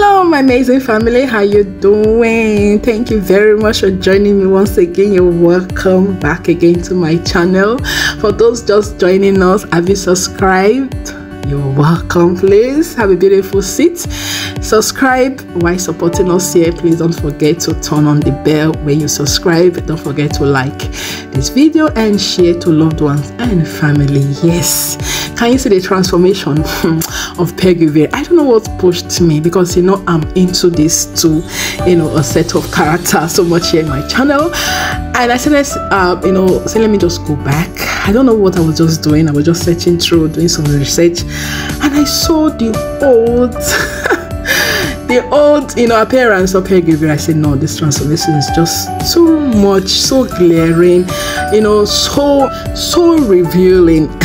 hello my amazing family. How you doing? Thank you very much for joining me once again. You're welcome back again to my channel. For those just joining us have you subscribed? You're welcome please. Have a beautiful seat. Subscribe while supporting us here. Please don't forget to turn on the bell when you subscribe. Don't forget to like this video and share to loved ones and family. Yes can you see the transformation of Peggy I don't know what pushed me because you know I'm into this too you know a set of characters so much here in my channel. And I said let's uh, you know say let me just go back. I don't know what I was just doing. I was just searching through doing some research. And I saw the old the old you know appearance of Peggy I said no this transformation is just so much so glaring you know so so revealing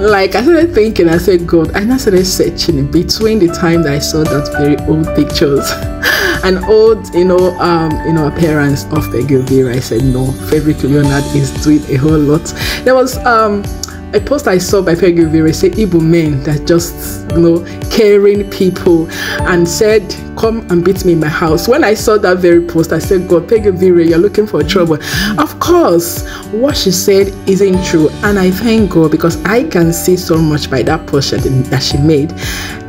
like I started thinking I said God and I started searching between the time that I saw that very old pictures and old you know um you know appearance of Peggy I said no Frederick Leonard is doing a whole lot. There was um a post I saw by Peggy Ovire say Igbo men that just you know caring people and said come and beat me in my house. When I saw that very post, I said, God, Peggy Ovire, you're looking for trouble. Of course, what she said isn't true. And I thank God because I can see so much by that post that she made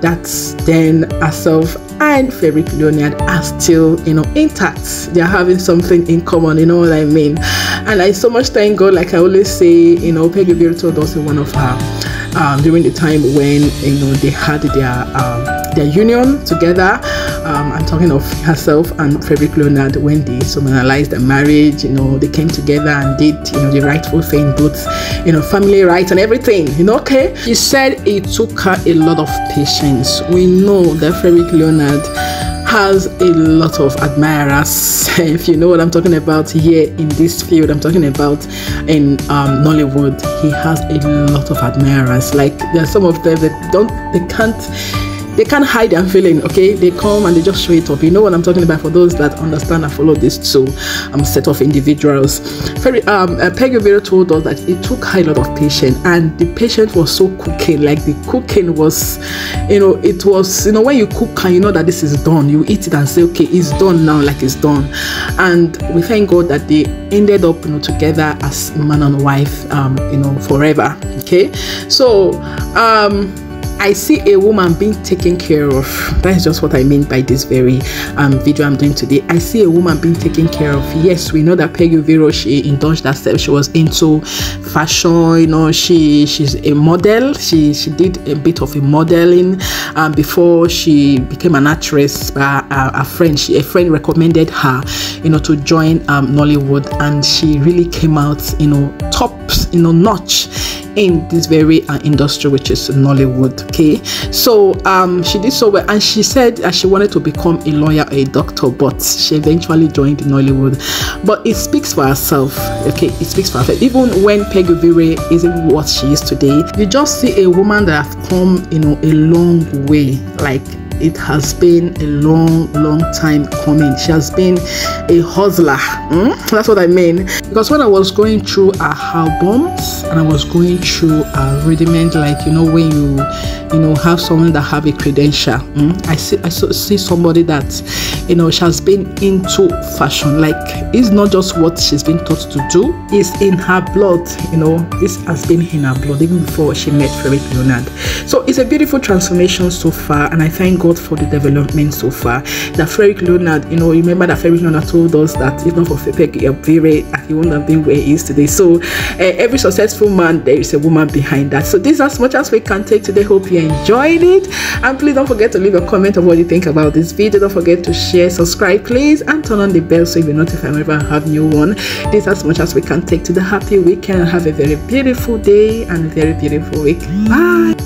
that then herself and Frederick Leonard are still, you know, intact. They're having something in common, you know what I mean? And I so much thank God, like I always say, you know, Peggy us in one of her um, during the time when you know they had their um, their union together. I'm talking of herself and Frederick Leonard when they solemnized their marriage. You know, they came together and did you know the rightful thing, both you know family rights and everything. You know, okay. She said it took her a lot of patience. We know that Frederick Leonard has a lot of admirers if you know what i'm talking about here in this field i'm talking about in um, nollywood he has a lot of admirers like there are some of them that don't they can't they can't hide their feeling okay? They come and they just show it up. You know what i'm talking about for those that understand and follow this i'm um, set of individuals. Very um uh, peggy Ovire told us that it took a lot of patience and the patient was so cooking. Like the cooking was you know it was you know when you cook and you know that this is done you eat it and say okay it's done now like it's done. And we thank god that they ended up you know together as man and wife um you know forever okay? So um I see a woman being taken care of. That is just what I mean by this very um, video I'm doing today. I see a woman being taken care of. Yes, we know that Peggy Ovire, she indulged herself. She was into fashion, you know, she she's a model. She she did a bit of a modeling um, before she became an actress. Uh, a, a friend, she, a friend recommended her, you know, to join um, Nollywood and she really came out, you know, top, you know, notch in this very uh, industry which is Nollywood okay? So um she did so well and she said that she wanted to become a lawyer or a doctor but she eventually joined Nollywood. But it speaks for herself okay? It speaks for herself. Even when Peggy Ovire isn't what she is today you just see a woman that has come you know a long way like it has been a long long time coming. She has been a hustler. Mm? that's what i mean. Because when i was going through her albums and i was going through a rudiment like you know when you you know have someone that have a credential mm? i see i see somebody that you know she has been into fashion. Like it's not just what she's been taught to do it's in her blood you know. This has been in her blood even before she met Frederick Leonard so it's a beautiful transformation so far and i thank god for the development so far. That Frederick Leonard you know remember that Frederick Leonard told us that if not for Peggy Ovire he wouldn't have been where he is today. So uh, every successful man there is a woman behind that. So this is as much as we can take today. Hope you enjoyed it. And please don't forget to leave a comment of what you think about this video. Don't forget to share subscribe please and turn on the bell so you'll be notified whenever I have new one. This as much as we can take to the happy weekend. Have a very beautiful day and a very beautiful week. Bye